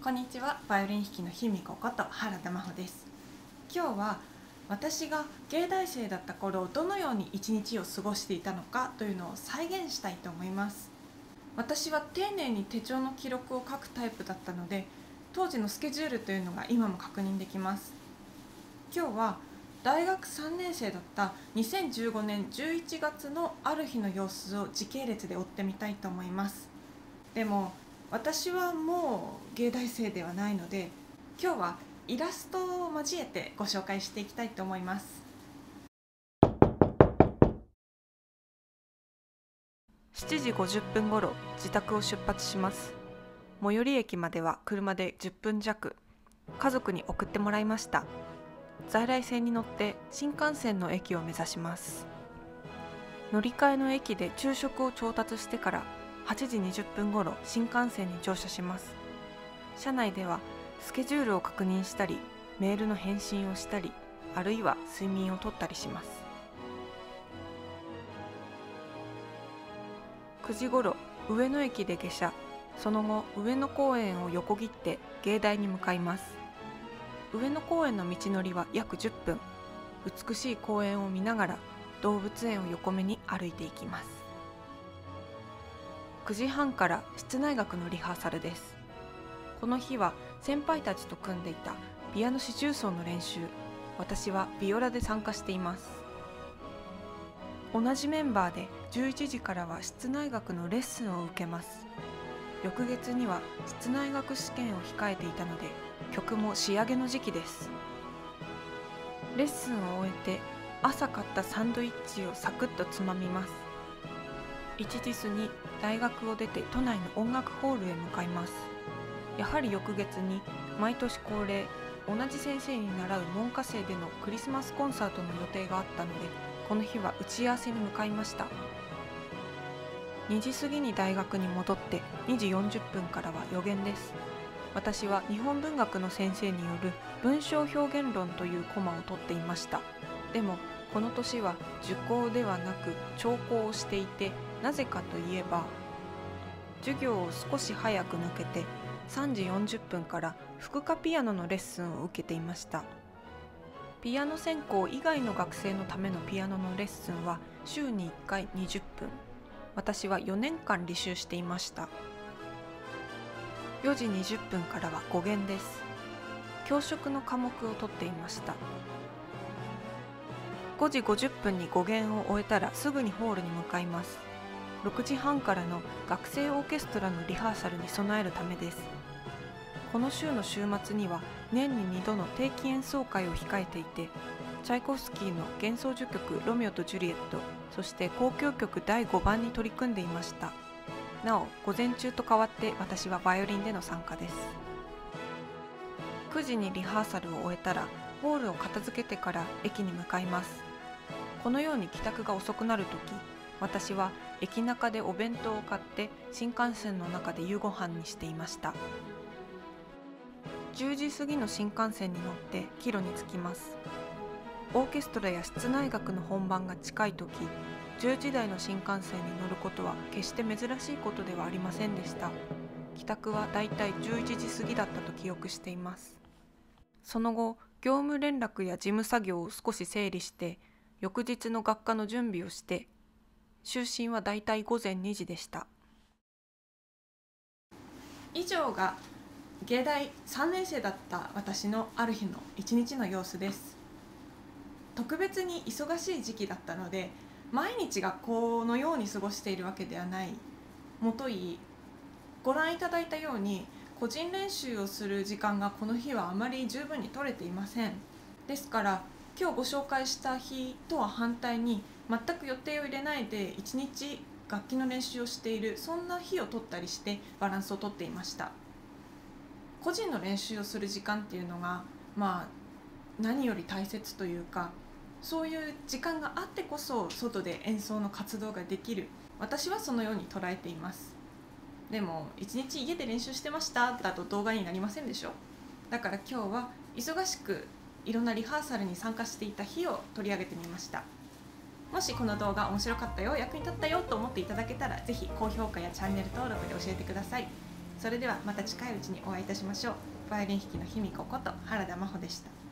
こんにちは。バイオリン弾きのひみここと原田真帆です。今日は私が芸大生だった頃どのように一日を過ごしていたのかというのを再現したいと思います。私は丁寧に手帳の記録を書くタイプだったので当時のスケジュールというのが今も確認できます。今日は大学3年生だった2015年11月のある日の様子を時系列で追ってみたいと思います。でも私はもう芸大生ではないので今日はイラストを交えてご紹介していきたいと思います。7時50分頃自宅を出発します。最寄り駅までは車で10分弱。家族に送ってもらいました。在来線に乗って新幹線の駅を目指します。乗り換えの駅で昼食を調達してから8時20分頃新幹線に乗車します。車内ではスケジュールを確認したりメールの返信をしたりあるいは睡眠をとったりします。9時頃上野駅で下車。その後上野公園を横切って芸大に向かいます。上野公園の道のりは約10分。美しい公園を見ながら動物園を横目に歩いていきます。9時半から室内楽のリハーサルです。この日は先輩たちと組んでいたピアノ四重奏の練習。私はビオラで参加しています。同じメンバーで11時からは室内楽のレッスンを受けます。翌月には室内楽試験を控えていたので曲も仕上げの時期です。レッスンを終えて朝買ったサンドイッチをサクッとつまみます。1時過ぎ大学を出て都内の音楽ホールへ向かいます。やはり翌月に毎年恒例同じ先生に習う門下生でのクリスマスコンサートの予定があったのでこの日は打ち合わせに向かいました。2時過ぎに大学に戻って2時40分からは予言です。私は日本文学の先生による文章表現論というコマを取っていました。でもこの年は受講ではなく聴講をしていてなぜかといえば授業を少し早く抜けて3時40分から副科ピアノのレッスンを受けていました。ピアノ専攻以外の学生のためのピアノのレッスンは週に1回20分。私は4年間履修していました。4時20分からは語源です。教職の科目を取っていました。5時50分に語源を終えたらすぐにホールに向かいます。6時半からの学生オーケストラのリハーサルに備えるためです。この週の週末には年に2度の定期演奏会を控えていてチャイコフスキーの幻想序曲「ロミオとジュリエット」そして交響曲第5番に取り組んでいました。なお午前中と変わって私はバイオリンでの参加です。9時にリハーサルを終えたらホールを片付けてから駅に向かいます。このように帰宅が遅くなるとき私は駅中でお弁当を買って新幹線の中で夕ご飯にしていました。10時過ぎの新幹線に乗って帰路に着きます。オーケストラや室内楽の本番が近い時10時台の新幹線に乗ることは決して珍しいことではありませんでした。帰宅はだいたい11時過ぎだったと記憶しています。その後業務連絡や事務作業を少し整理して翌日の学科の準備をして就寝はだいたい午前2時でした。以上が芸大3年生だった私のある日の一日の様子です。特別に忙しい時期だったので毎日学校のように過ごしているわけではない。もといいご覧いただいたように個人練習をする時間がこの日はあまり十分に取れていません。ですから今日ご紹介した日とは反対に全く予定を入れないで一日楽器の練習をしているそんな日を取ったりしてバランスをとっていました。個人の練習をする時間っていうのがまあ何より大切というかそういう時間があってこそ外で演奏の活動ができる。私はそのように捉えています。でも一日家で練習してましただと動画になりませんでしょ？だから今日は忙しくいろんなリハーサルに参加していた日を取り上げてみました。もしこの動画面白かったよ役に立ったよと思っていただけたら是非高評価やチャンネル登録で教えてください。それではまた近いうちにお会いいたしましょう。バイオリン弾きの卑弥呼こと原田真帆でした。